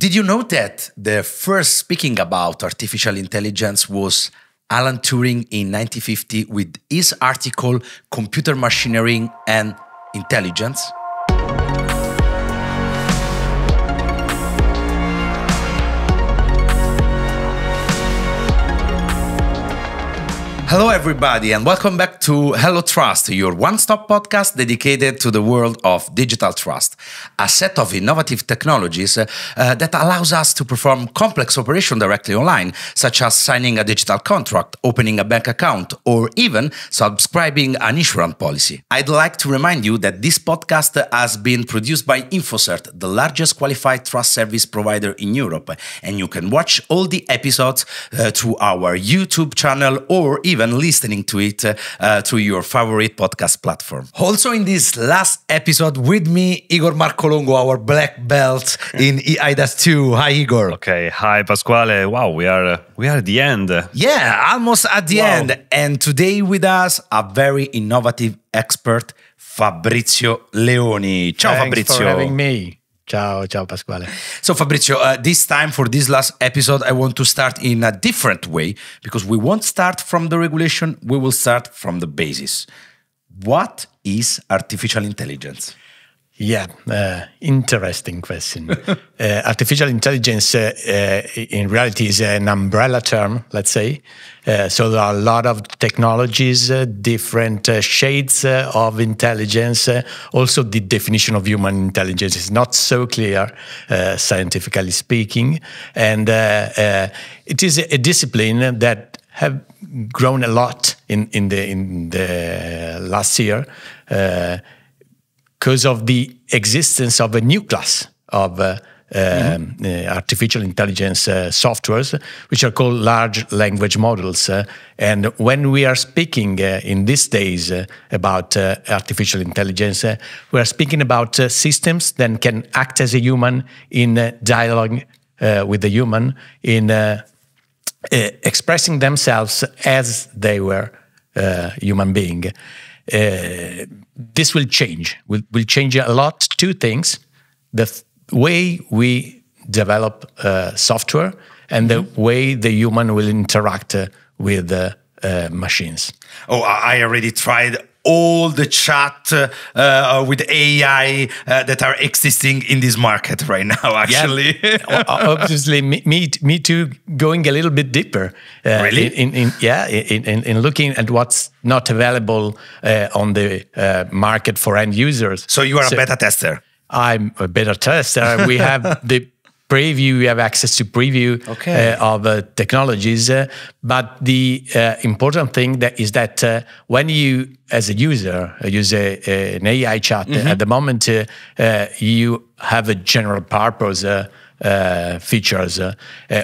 Did you know that the first speaking about artificial intelligence was Alan Turing in 1950 with his article Computer Machinery and Intelligence? Hello, everybody, and welcome back to Hello Trust, your one stop podcast dedicated to the world of digital trust, a set of innovative technologies uh, that allows us to perform complex operations directly online, such as signing a digital contract, opening a bank account, or even subscribing an insurance policy. I'd like to remind you that this podcast has been produced by InfoCert, the largest qualified trust service provider in Europe, and you can watch all the episodes uh, through our YouTube channel or even even listening to it uh, through your favorite podcast platform. Also, in this last episode with me, Igor Marcolongo, our black belt in EIDAS 2. Hi, Igor. Okay. Hi, Pasquale. Wow, we are uh, we are at the end. Yeah, almost at the wow. end. And today with us, a very innovative expert, Fabrizio Leoni. Ciao, Thanks Fabrizio. for having me. Ciao, ciao Pasquale. So Fabrizio, uh, this time for this last episode, I want to start in a different way because we won't start from the regulation, we will start from the basis. What is artificial intelligence? Yeah, uh, interesting question. uh, artificial intelligence, uh, uh, in reality, is an umbrella term, let's say. Uh, so there are a lot of technologies, uh, different shades of intelligence. also, the definition of human intelligence is not so clear, scientifically speaking, and it is a discipline that have grown a lot in, in the in the last year because of the existence of a new class of uh, mm -hmm. uh, artificial intelligence uh, softwares, which are called large language models. Uh, and when we are speaking uh, in these days uh, about artificial intelligence, we are speaking about systems that can act as a human in dialogue with the human, in expressing themselves as they were human being. Uh, this will change. Will will change a lot. Two things: the way we develop uh, software and the mm-hmm. way the human will interact uh, with uh, machines. Oh, I already tried all the chat uh, uh, with AI uh, that are existing in this market right now. Actually, yeah. obviously, me, me, too. Going a little bit deeper, uh, really, in, in, yeah, in, in, in, looking at what's not available uh, on the uh, market for end users. So you are so a beta tester. I'm a beta tester. We have the preview, we have access to preview okay. uh, of uh, technologies. Uh, but the uh, important thing that is that uh, when you, as a user, uh, use a, a, an AI chat, mm -hmm. at the moment you have a general purpose features.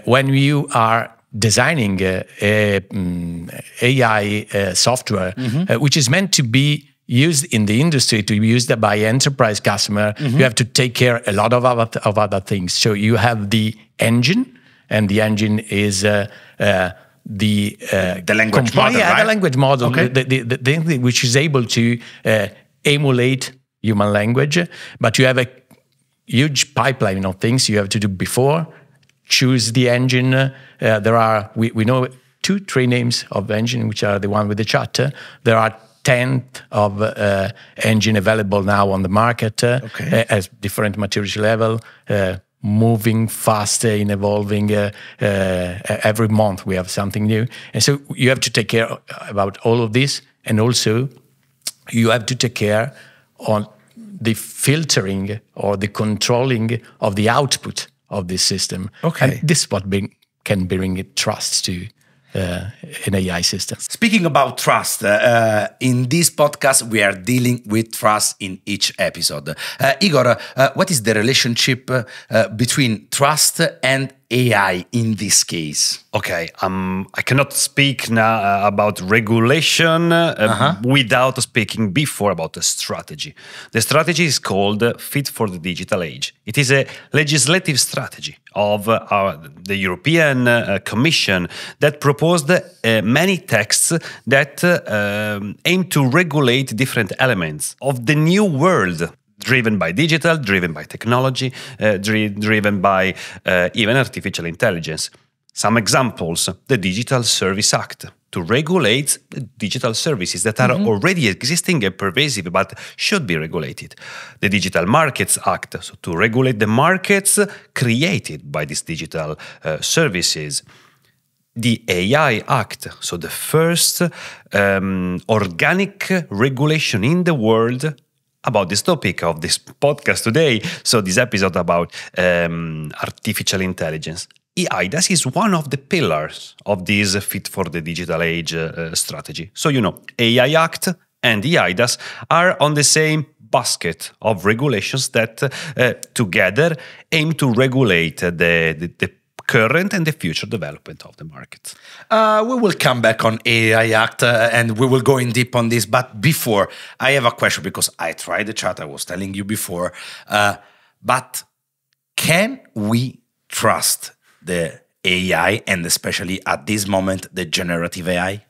when you are designing a, um, AI software, mm -hmm. which is meant to be used in the industry to be used by enterprise customer, mm -hmm. you have to take care a lot of other, of other things. So you have the engine, and the engine is uh, uh, the uh, the language model, yeah, right? the language model, okay. the, the, the, thing which is able to uh, emulate human language, but you have a huge pipeline of things you have to do before. Choose the engine. Uh, there are we, we know two, three names of engine, which are the one with the chat. There are tenth of uh, engine available now on the market uh, okay. Uh, as different maturity level uh, moving faster in evolving uh, uh, every month we have something new. And so you have to take care about all of this and also you have to take care on the filtering or the controlling of the output of this system. Okay. And this is what bring, can bring trust to uh, an AI system. Speaking about trust, uh, uh, in this podcast, we are dealing with trust in each episode. Uh, Igor, uh, what is the relationship uh, between trust and AI in this case? Okay, um, I cannot speak now uh, about regulation uh, uh-huh. without speaking before about the strategy. The strategy is called Fit for the Digital Age. It is a legislative strategy of uh, our, the European uh, Commission that proposed uh, many texts that um, aim to regulate different elements of the new world driven by digital, driven by technology, uh, dri- driven by uh, even artificial intelligence. Some examples the Digital Service Act to regulate digital services that are mm-hmm. already existing and pervasive but should be regulated. The Digital Markets Act so to regulate the markets created by these digital uh, services the AI Act, so the first um, organic regulation in the world about this topic of this podcast today. So, this episode about um, artificial intelligence. EIDAS is one of the pillars of this Fit for the Digital Age uh, strategy. So, you know, AI Act and EIDAS are on the same basket of regulations that uh, together aim to regulate the, the, the current and the future development of the market. Uh, we will come back on AI Act uh, and we will go in deep on this. But before, I have a question because I tried the chat, I was telling you before. Uh, but can we trust the AI and especially at this moment, the generative AI?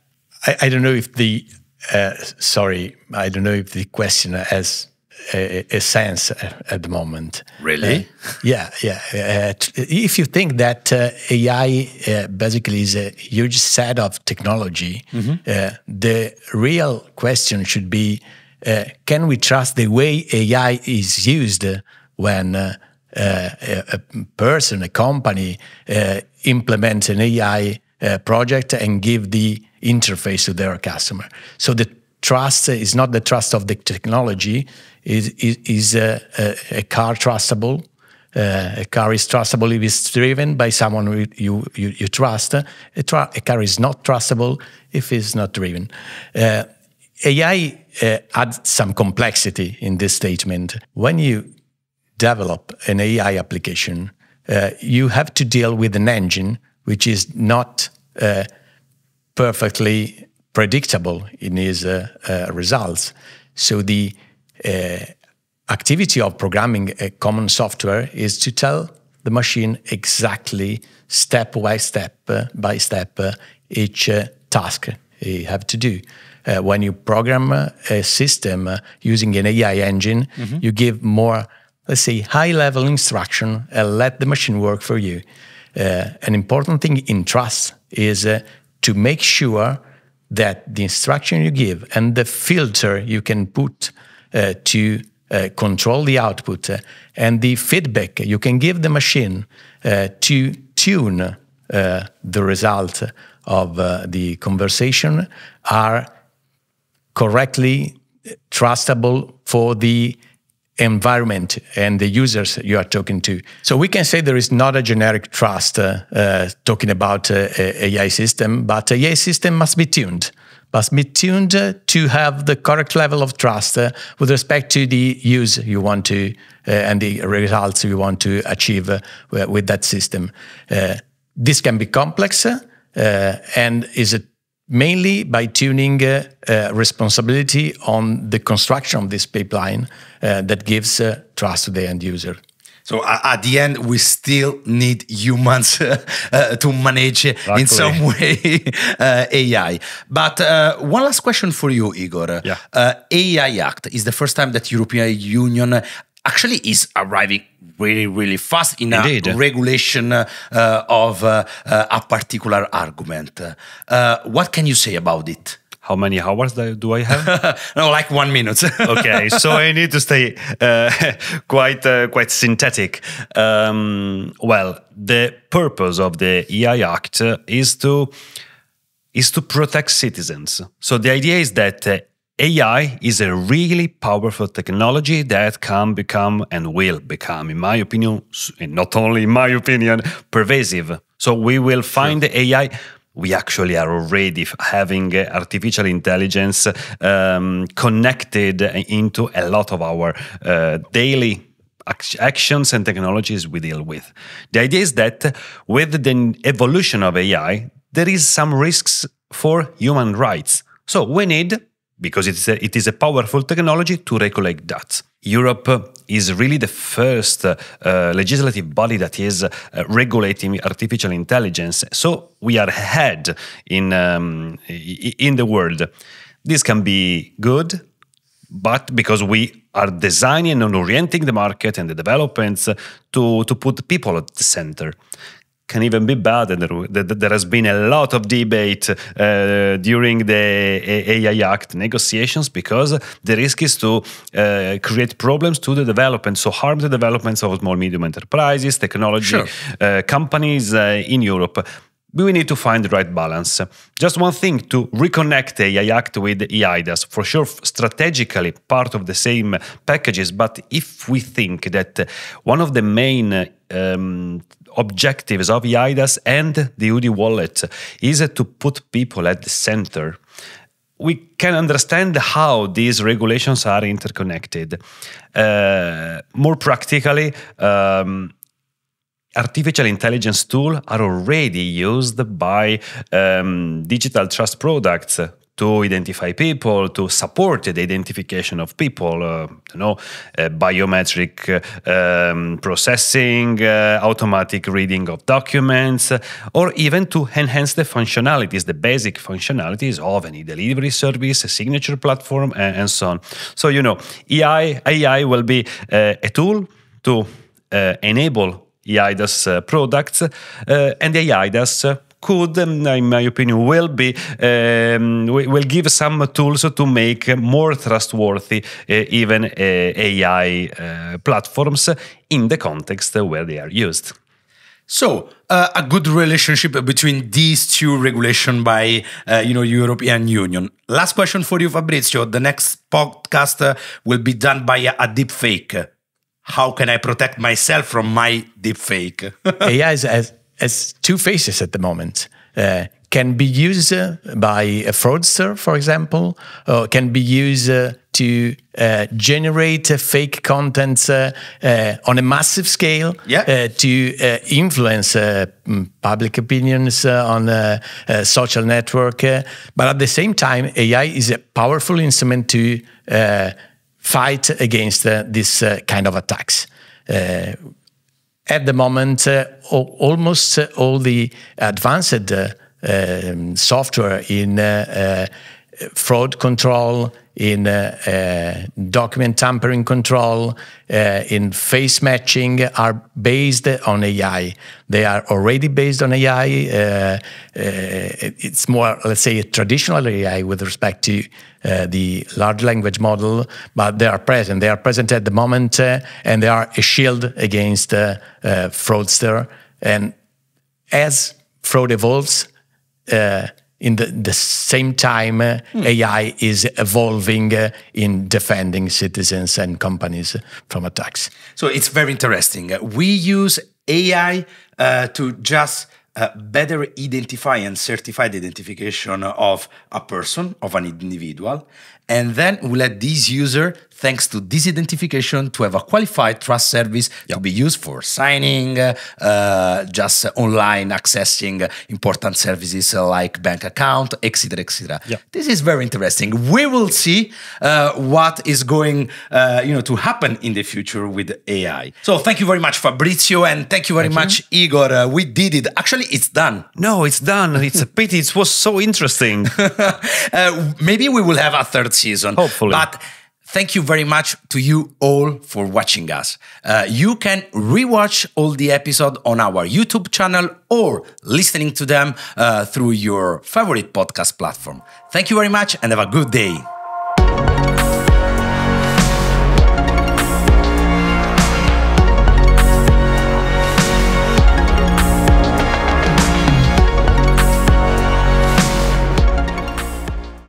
I, I don't know if the, uh, sorry, I don't know if the question has a, a sense at the moment. Really? Uh, yeah, yeah. Uh, if you think that uh, AI uh, basically is a huge set of technology, mm-hmm. Uh, the real question should be: uh, Can we trust the way AI is used when? a, a, person, a company, implements an AI project and give the interface to their customer. So the trust is not the trust of the technology, is, a, a, a, car trustable? Uh, a car is trustable if it's driven by someone you, you, you trust. A, a, car is not trustable if it's not driven. Uh, AI uh, adds some complexity in this statement. When you develop an AI application, uh, you have to deal with an engine which is not uh, perfectly predictable in its uh, results. So the uh, activity of programming a common software is to tell the machine exactly step by step uh, by step uh, each uh, task you have to do. Uh, when you program a system uh, using an AI engine, mm-hmm. you give more, let's say, high level instruction and let the machine work for you. an important thing in trust is to make sure that the instruction you give and the filter you can put uh, to uh, control the output uh, and the feedback you can give the machine to tune the result of the conversation are correctly trustable for the environment and the users you are talking to. So we can say there is not a generic trust uh, uh, talking about uh, AI system, but AI system must be tuned must be tuned to have the correct level of trust uh, with respect to the use you want to uh, and the results you want to achieve uh, with that system. this can be complex and is mainly by tuning uh, uh, responsibility on the construction of this pipeline uh, that gives trust to the end user. So uh, at the end, we still need humans uh, to manage Luckily. in some way uh, AI. But uh, one last question for you, Igor. Yeah. Uh, AI Act is the first time that European Union actually is arriving really, really fast in Indeed. a regulation uh, of a particular argument. what can you say about it? how many hours do I have? no, like one minute. okay, so I need to stay uh, quite uh, quite synthetic. Um, well, the purpose of the AI Act is to is to protect citizens. So the idea is that. Uh, AI is a really powerful technology that can become and will become, in my opinion, and not only in my opinion, pervasive. So we will find sure. AI we actually are already having artificial intelligence um, connected into a lot of our uh, daily actions and technologies we deal with. The idea is that with the evolution of AI, there is some risks for human rights. So we need, because it is a, it is a powerful technology, to regulate that. Europe is really the first uh, legislative body that is uh, regulating artificial intelligence. So we are ahead in um, in the world. This can be good, but because we are designing and orienting the market and the developments to, to put people at the center can even be bad. And there, there has been a lot of debate uh, during the AI Act negotiations because the risk is to uh, create problems to the development, so harm the developments of small medium enterprises, technology sure. uh, companies uh, in Europe. We need to find the right balance. Just one thing to reconnect AI Act with EIDAS, for sure, strategically part of the same packages. But if we think that one of the main um, objectives of EIDAS and the EUDI wallet is to put people at the center. We can understand how these regulations are interconnected. Uh, more practically, um, artificial intelligence tools are already used by um, digital trust products to identify people, to support the identification of people, uh, you know, uh, biometric uh, um, processing, uh, automatic reading of documents, or even to enhance the functionalities, the basic functionalities of any delivery service, a signature platform, and, so on. So, you know, AI, AI will be uh, a tool to uh, enable EIDAS products, and the EIDAS could, um, in my opinion, will be um, will give some tools to make more trustworthy uh, even uh, AI uh, platforms in the context where they are used. So, uh, a good relationship between these two regulation by uh, you know European Union. Last question for you, Fabrizio. The next podcast uh, will be done by a, a deep fake. How can I protect myself from my deep fake? AI is, as has two faces at the moment. Uh, can be used uh, by a fraudster, for example, or can be used uh, to uh, generate uh, fake contents uh, on a massive scale yeah. to influence public opinions on a social network. but at the same time, AI is a powerful instrument to fight against this kind of attacks at the moment, uh, almost uh, all the advanced uh, um, software in uh, fraud control, in uh, document tampering control, in face matching are based on AI. They are already based on AI. it's more, let's say, traditional AI with respect to uh, the large language model, but they are present. They are present at the moment, uh, and they are a shield against uh, fraudster. And as fraud evolves, in the, the, same time, uh, hmm. AI is evolving uh, in defending citizens and companies from attacks. So it's very interesting. We use AI uh, to just uh, better identify and certify the identification of a person, of an individual, and then we let this user, thanks to this identification, to have a qualified trust service yep. to be used for signing, uh, just online accessing important services like bank account, etc., etc. Yep. This is very interesting. We will see uh, what is going, uh, you know, to happen in the future with AI. So thank you very much, Fabrizio, and thank you very thank much, you. Igor. Uh, we did it. Actually, it's done. No, it's done. It's a pity. It was so interesting. Uh, maybe we will have a third season. Hopefully. But thank you very much to you all for watching us. Uh, you can rewatch all the episode on our YouTube channel or listening to them uh, through your favorite podcast platform. Thank you very much and have a good day.